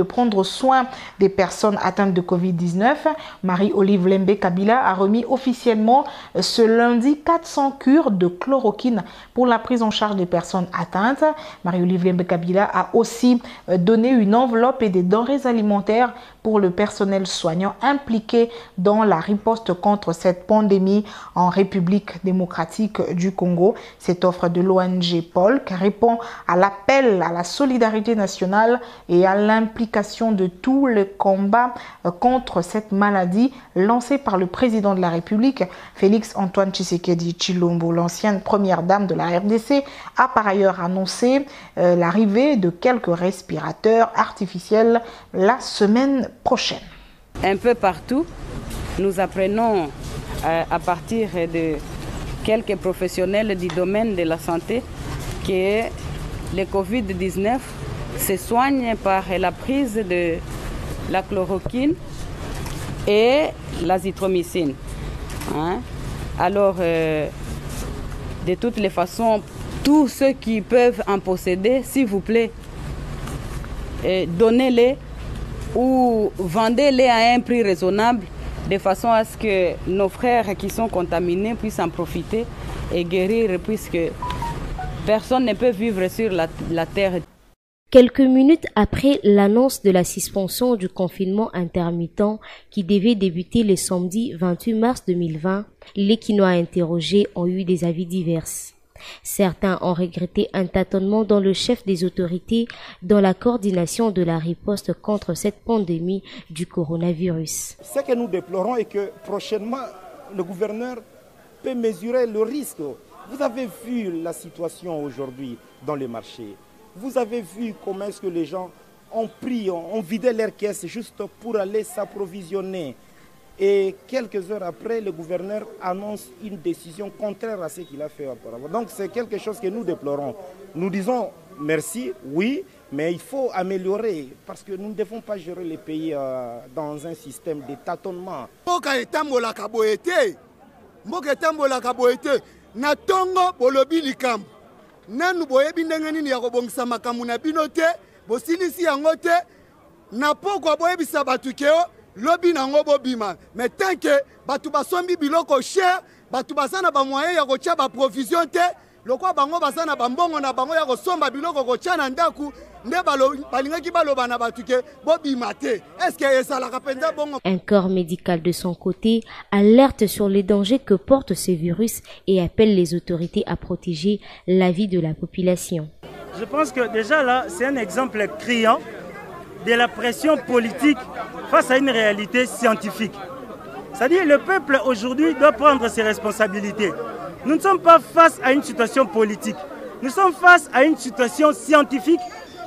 de prendre soin des personnes atteintes de Covid-19. Marie-Olive Lembe Kabila a remis officiellement euh, ce lundi 400 cures de chloroquine pour la prise en charge des personnes atteintes. Marie-Olive Lembe Kabila a aussi euh, donné une enveloppe et des denrées alimentaires pour le personnel soignant impliqué dans la riposte contre cette pandémie en République démocratique du Congo. Cette offre de l'ONG Polk répond à l'appel à la solidarité nationale et à l'implication de tout le combat euh, contre cette maladie lancée par le président de la République, Félix Antoine Tshisekedi Chilombo. L'ancienne première dame de la RDC a par ailleurs annoncé euh, l'arrivée de quelques respirateurs artificiels la semaine prochaine. Un peu partout, nous apprenons euh, à partir de quelques professionnels du domaine de la santé que le Covid-19 se soigne par la prise de la chloroquine et l'azithromycine. Hein. Alors, euh, de toutes les façons, tous ceux qui peuvent en posséder, s'il vous plaît, euh, donnez-les ou vendez-les à un prix raisonnable de façon à ce que nos frères qui sont contaminés puissent en profiter et guérir puisque personne ne peut vivre sur la, la terre. Quelques minutes après l'annonce de la suspension du confinement intermittent qui devait débuter le samedi 28 mars 2020, les Quinois interrogés ont eu des avis divers. Certains ont regretté un tâtonnement dans le chef des autorités dans la coordination de la riposte contre cette pandémie du coronavirus. Ce que nous déplorons est que prochainement, le gouverneur peut mesurer le risque. Vous avez vu la situation aujourd'hui dans les marchés. Vous avez vu comment est-ce que les gens ont pris, ont, vidé leurs caisses juste pour aller s'approvisionner. Et quelques heures après, le gouverneur annonce une décision contraire à ce qu'il a fait auparavant. Donc c'est quelque chose que nous déplorons. Nous disons merci, oui, mais il faut améliorer parce que nous ne devons pas gérer les pays euh, dans un système de tâtonnement. Nanu boyebi ndenge nini ya kobongisa makambo na bino te bosilisi yango te. Na pokwa boyebisa bato keo lobi nango bobima. Me tanke bato basombi biloko cher bato baza na bamoyen ya kotya baprovision te lokwa bango baza na bambongo na bango ya kosomba biloko kotya na ndaku Un corps médical de son côté alerte sur les dangers que porte ce virus et appelle les autorités à protéger la vie de la population. Je pense que déjà là, c'est un exemple criant de la pression politique face à une réalité scientifique. C'est-à-dire le peuple aujourd'hui doit prendre ses responsabilités. Nous ne sommes pas face à une situation politique. Nous sommes face à une situation scientifique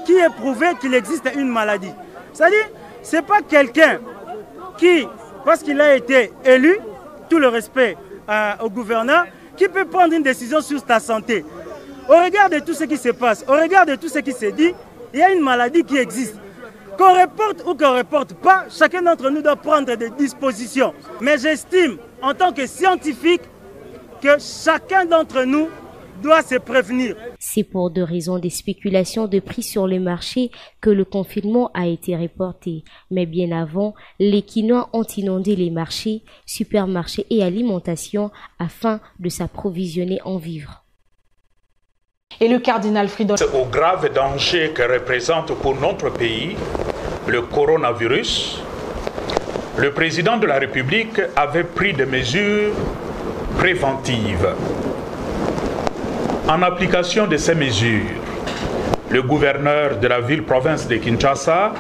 qui est prouvé qu'il existe une maladie. C'est-à-dire, ce n'est pas quelqu'un qui, parce qu'il a été élu, tout le respect euh, au gouverneur, qui peut prendre une décision sur ta santé. Au regard de tout ce qui se passe, au regard de tout ce qui se dit, il y a une maladie qui existe. Qu'on reporte ou qu'on ne reporte pas, chacun d'entre nous doit prendre des dispositions. Mais j'estime, en tant que scientifique, que chacun d'entre nous doit se prévenir. C'est pour deux raisons des spéculations de prix sur le marché que le confinement a été reporté. Mais bien avant, les Quinois ont inondé les marchés, supermarchés et alimentation afin de s'approvisionner en vivres. Et le cardinal Fridolin. Au grave danger que représente pour notre pays le coronavirus, le président de la République avait pris des mesures préventives en application de ces mesures, le gouverneur de la ville-province de Kinshasa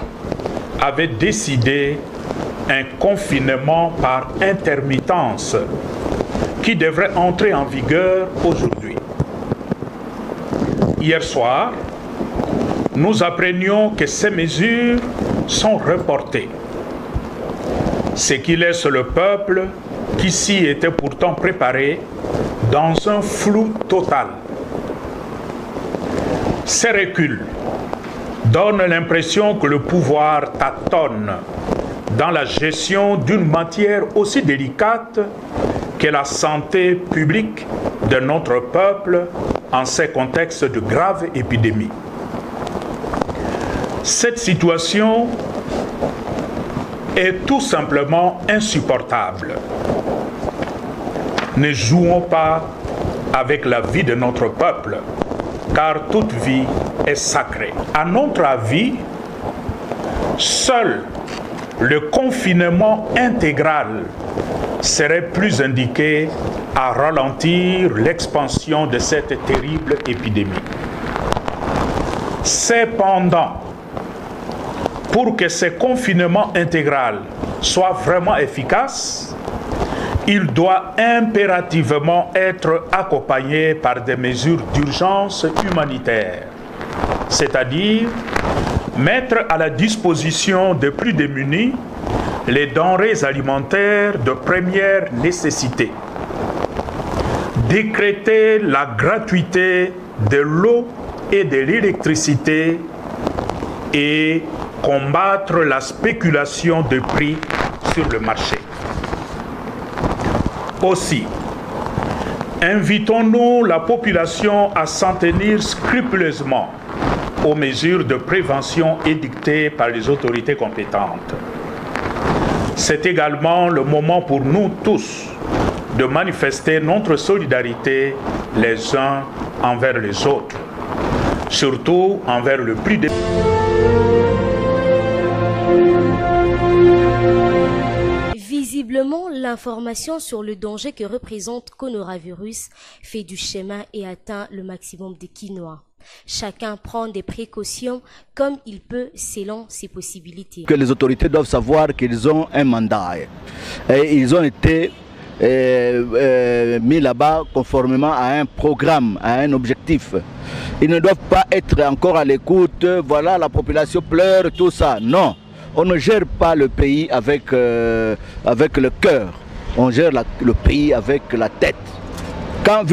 avait décidé un confinement par intermittence qui devrait entrer en vigueur aujourd'hui. Hier soir, nous apprenions que ces mesures sont reportées, ce qui laisse le peuple, qui s'y était pourtant préparé, dans un flou total. Ces reculs donnent l'impression que le pouvoir tâtonne dans la gestion d'une matière aussi délicate que la santé publique de notre peuple en ces contextes de graves épidémies. Cette situation est tout simplement insupportable. Ne jouons pas avec la vie de notre peuple, car toute vie est sacrée. À notre avis, seul le confinement intégral serait plus indiqué à ralentir l'expansion de cette terrible épidémie. Cependant, pour que ce confinement intégral soit vraiment efficace, il doit impérativement être accompagné par des mesures d'urgence humanitaire, c'est-à-dire mettre à la disposition des plus démunis les denrées alimentaires de première nécessité, décréter la gratuité de l'eau et de l'électricité et combattre la spéculation de prix sur le marché. Aussi, invitons-nous la population à s'en tenir scrupuleusement aux mesures de prévention édictées par les autorités compétentes. C'est également le moment pour nous tous de manifester notre solidarité les uns envers les autres, surtout envers le plus de... Visiblement, l'information sur le danger que représente coronavirus fait du chemin et atteint le maximum des Quinois. Chacun prend des précautions comme il peut selon ses possibilités. Que les autorités doivent savoir qu'ils ont un mandat et ils ont été euh, euh, mis là-bas conformément à un programme, à un objectif. Ils ne doivent pas être encore à l'écoute, voilà la population pleure, tout ça. Non, on ne gère pas le pays avec, euh, le cœur, on gère la, le pays avec la tête. Quand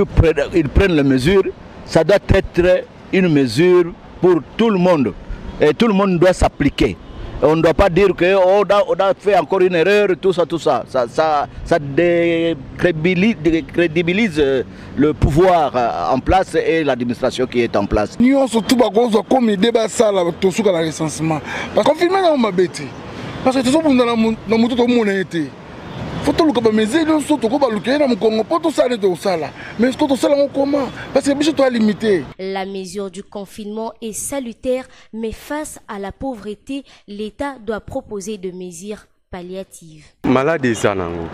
ils prennent les mesures, ça doit être une mesure pour tout le monde. Et tout le monde doit s'appliquer. On ne doit pas dire qu'on oh, on a fait encore une erreur, tout ça, tout ça. Ça, ça, ça décrédibilise, décrédibilise le pouvoir en place et l'administration qui est en place. Nous surtout comme il débat ça tout ce recensement. Parce qu'on filme dans ma bête. Parce que tout ça, on a tout le monde été. Fo toluka bamesure nyonso tokobaluka ye na mokongo mpo tosala nde tokosala mais ko tosala yango comment parce que biso toya limité La mesure du confinement est salutaire, mais face à la pauvreté, l'État doit proposer de mesures palliatives. malade eza nango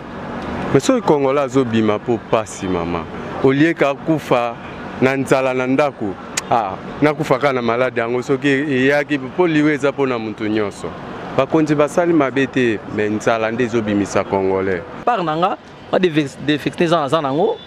me soki kongola azobima mpo pasi mama olieka kufa na nzala na ndako ah, nakufa kaka na malade yango soki eyaki mpo liwa eza mpona motu nyonso bakonzi basali mabe te me nzala nde ezobimisa congolais. Part na nga badefecte eza naza nango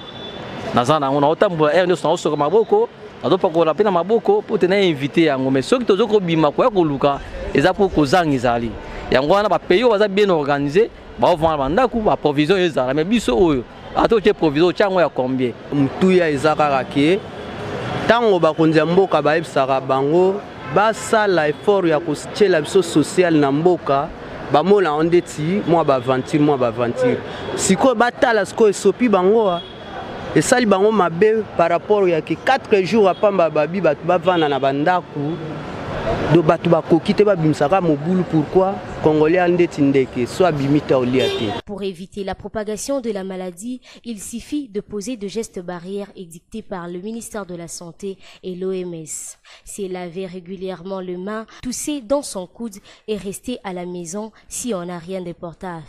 naza nango naotambola aire nyonso naosoka maboko nazopakola mpe na maboko mpo te nainvite yango. Mais soki toza kobima koya koluka eza mpo kozanga ezali. Yango wana bapays oyo baza bien organise baovanda bandako baprovision oyo ezala. Mais biso oyo ata otie provision otya yango ya combien? Motuya eza kaka ke ntango bakonzi ya mboka bayebisaka bango basala effort ya kotiela biso social na mboka bamona ngo ndeti mwa baventure mwa baventure sikoyo batala sikoyo esopi bango esali bango mabe par rapport ya ke 4 jours apamba babi bato bavanda na bandako do bato bakoki te babimisaka mobulu pourquoi Pour éviter la propagation de la maladie, il suffit de poser de gestes barrières édictés par le ministère de la Santé et l'OMS. C'est laver régulièrement les mains, tousser dans son coude et rester à la maison si on n'a rien d'important à